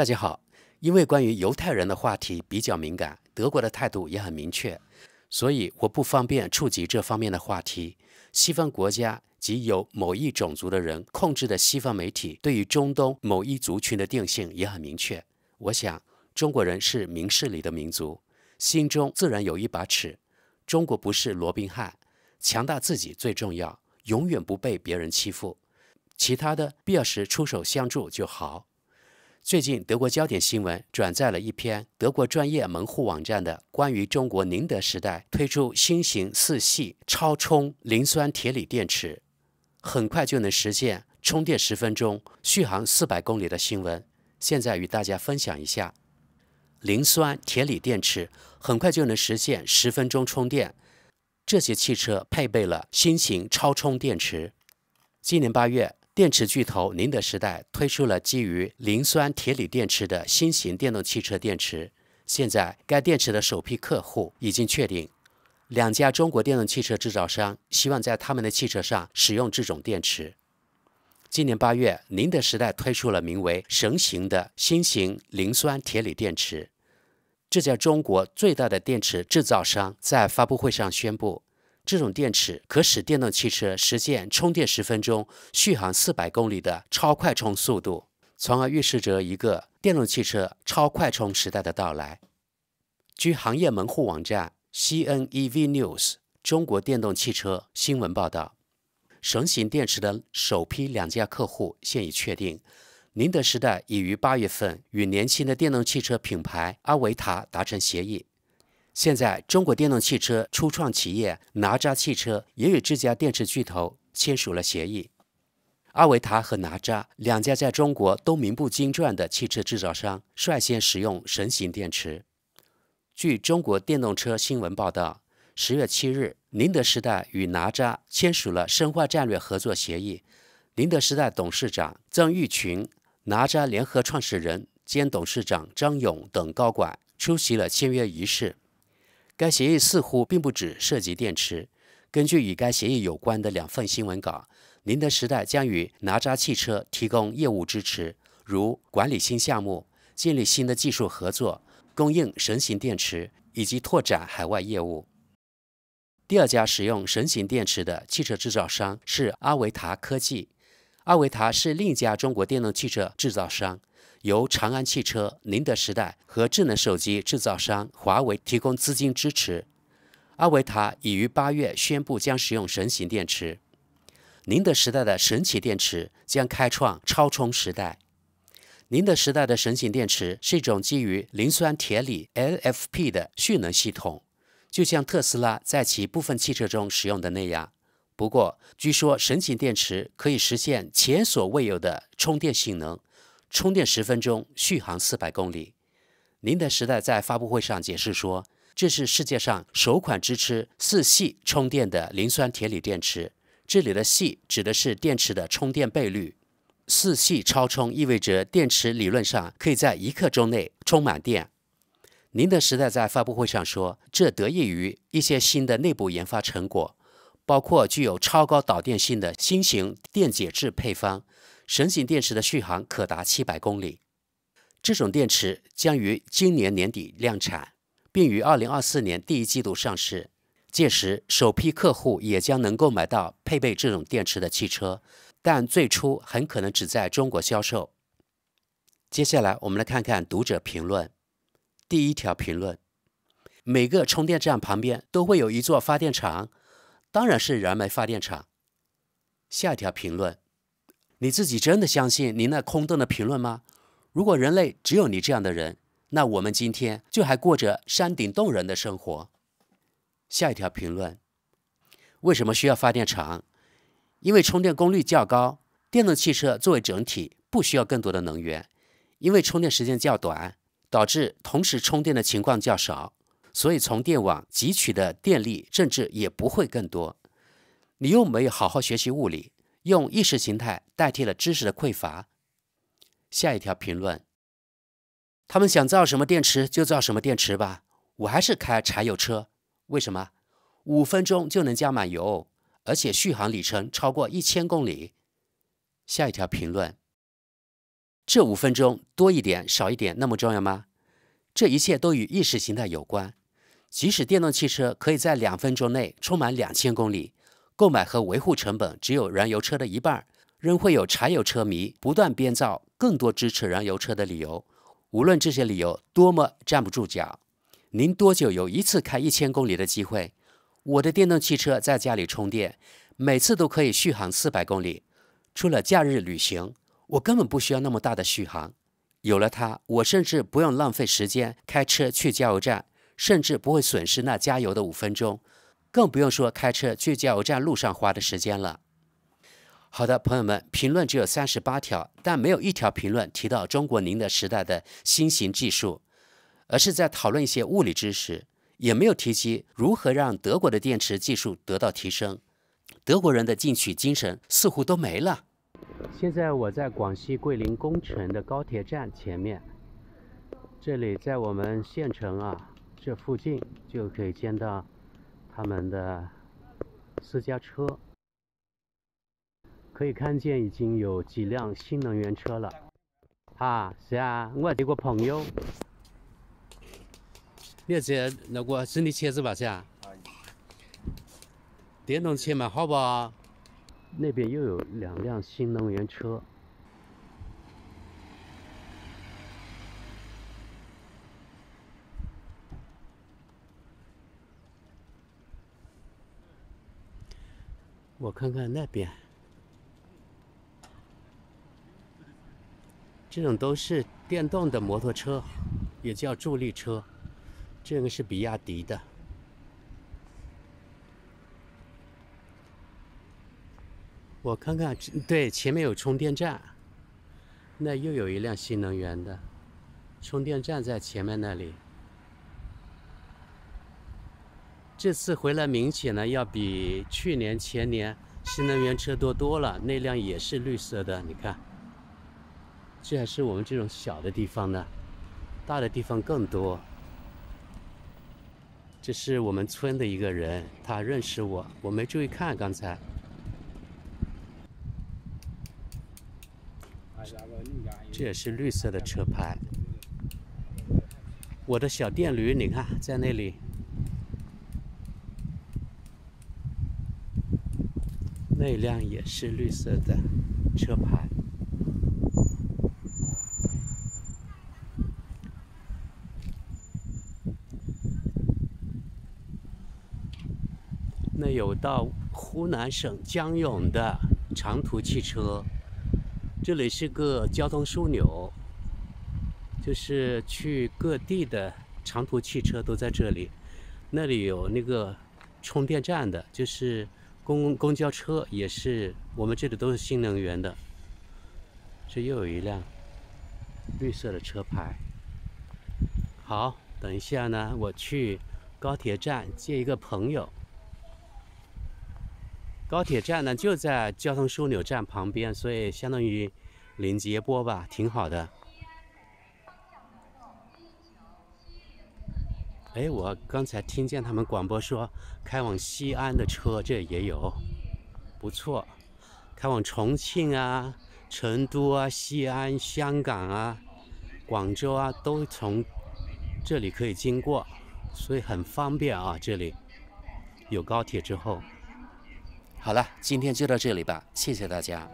大家好，因为关于犹太人的话题比较敏感，德国的态度也很明确，所以我不方便触及这方面的话题。西方国家及有某一种族的人控制的西方媒体对于中东某一族群的定性也很明确。我想，中国人是明事理的民族，心中自然有一把尺。中国不是罗宾汉，强大自己最重要，永远不被别人欺负，其他的必要时出手相助就好。最近，德国焦点新闻转载了一篇德国专业门户网站的关于中国宁德时代推出新型四系超充磷酸铁锂电池，很快就能实现充电十分钟、续航四百公里的新闻。现在与大家分享一下，磷酸铁锂电池很快就能实现十分钟充电。这些汽车配备了新型超充电池。今年八月。电池巨头宁德时代推出了基于磷酸铁锂电池的新型电动汽车电池。现在，该电池的首批客户已经确定，两家中国电动汽车制造商希望在他们的汽车上使用这种电池。今年八月，宁德时代推出了名为“神行”的新型磷酸铁锂电池。这家中国最大的电池制造商在发布会上宣布。这种电池可使电动汽车实现充电十分钟、续航四百公里的超快充速度，从而预示着一个电动汽车超快充时代的到来。据行业门户网站 CNEV News 中国电动汽车新闻报道，神行电池的首批两家客户现已确定。宁德时代已于八月份与年轻的电动汽车品牌阿维塔达成协议。现在，中国电动汽车初创企业哪吒汽车也与这家电池巨头签署了协议。阿维塔和哪吒两家在中国都名不经传的汽车制造商，率先使用神行电池。据中国电动车新闻报道，十月七日，宁德时代与哪吒签署了深化战略合作协议。宁德时代董事长曾毓群、哪吒联合创始人兼董事长张勇等高管出席了签约仪式。该协议似乎并不只涉及电池。根据与该协议有关的两份新闻稿，宁德时代将与哪吒汽车提供业务支持，如管理新项目、建立新的技术合作、供应神行电池以及拓展海外业务。第二家使用神行电池的汽车制造商是阿维塔科技。阿维塔是另一家中国电动汽车制造商。由长安汽车、宁德时代和智能手机制造商华为提供资金支持。阿维塔已于八月宣布将使用神行电池。宁德时代的神奇电池将开创超充时代。宁德时代的神行电池是一种基于磷酸铁锂 LFP 的蓄能系统，就像特斯拉在其部分汽车中使用的那样。不过，据说神行电池可以实现前所未有的充电性能。充电十分钟，续航四百公里。宁德时代在发布会上解释说，这是世界上首款支持四系充电的磷酸铁锂电池。这里的系指的是电池的充电倍率。四系超充意味着电池理论上可以在一刻钟内充满电。宁德时代在发布会上说，这得益于一些新的内部研发成果，包括具有超高导电性的新型电解质配方。神行电池的续航可达七百公里。这种电池将于今年年底量产，并于二零二四年第一季度上市。届时，首批客户也将能够买到配备这种电池的汽车，但最初很可能只在中国销售。接下来，我们来看看读者评论。第一条评论：每个充电站旁边都会有一座发电厂，当然是燃煤发电厂。下一条评论。你自己真的相信你那空洞的评论吗？如果人类只有你这样的人，那我们今天就还过着山顶洞人的生活。下一条评论：为什么需要发电厂？因为充电功率较高，电动汽车作为整体不需要更多的能源，因为充电时间较短，导致同时充电的情况较少，所以从电网汲取的电力甚至也不会更多。你又没有好好学习物理。用意识形态代替了知识的匮乏。下一条评论：他们想造什么电池就造什么电池吧，我还是开柴油车。为什么？五分钟就能加满油，而且续航里程超过一千公里。下一条评论：这五分钟多一点少一点那么重要吗？这一切都与意识形态有关。即使电动汽车可以在两分钟内充满两千公里，购买和维护成本只有燃油车的一半，仍会有柴油车迷不断编造更多支持燃油车的理由。无论这些理由多么站不住脚，您多久有一次开一千公里的机会？我的电动汽车在家里充电，每次都可以续航四百公里。除了假日旅行，我根本不需要那么大的续航。有了它，我甚至不用浪费时间开车去加油站，甚至不会损失那加油的五分钟，更不用说开车去加油站路上花的时间了。好的，朋友们，评论只有三十八条，但没有一条评论提到中国宁德时代的新型技术，而是在讨论一些物理知识。也没有提及如何让德国的电池技术得到提升，德国人的进取精神似乎都没了。现在我在广西桂林工程的高铁站前面，这里在我们县城啊这附近就可以见到他们的私家车，可以看见已经有几辆新能源车了。啊，是啊，我这个朋友。你这那个是你车子吧？是啊。电动车嘛，好吧。那边又有两辆新能源车。我看看那边，这种都是电动的摩托车，也叫助力车。这个是比亚迪的，我看看，对，前面有充电站，那又有一辆新能源的充电站在前面那里。这次回来明显呢，要比去年、前年新能源车多多了。那辆也是绿色的，你看，这还是我们这种小的地方呢，大的地方更多。这是我们村的一个人，他认识我，我没注意看刚才。这也是绿色的车牌。我的小电驴，你看在那里，那辆也是绿色的车牌。那有到湖南省江永的长途汽车，这里是个交通枢纽，就是去各地的长途汽车都在这里。那里有那个充电站的，就是公公交车也是，我们这里都是新能源的。这又有一辆绿色的车牌。好，等一下呢，我去高铁站接一个朋友。高铁站呢就在交通枢纽站旁边，所以相当于临接播吧，挺好的。哎，我刚才听见他们广播说开往西安的车，这也有，不错。开往重庆啊、成都啊、西安、香港啊、广州啊，都从这里可以经过，所以很方便啊。这里有高铁之后。好了，今天就到这里吧，谢谢大家。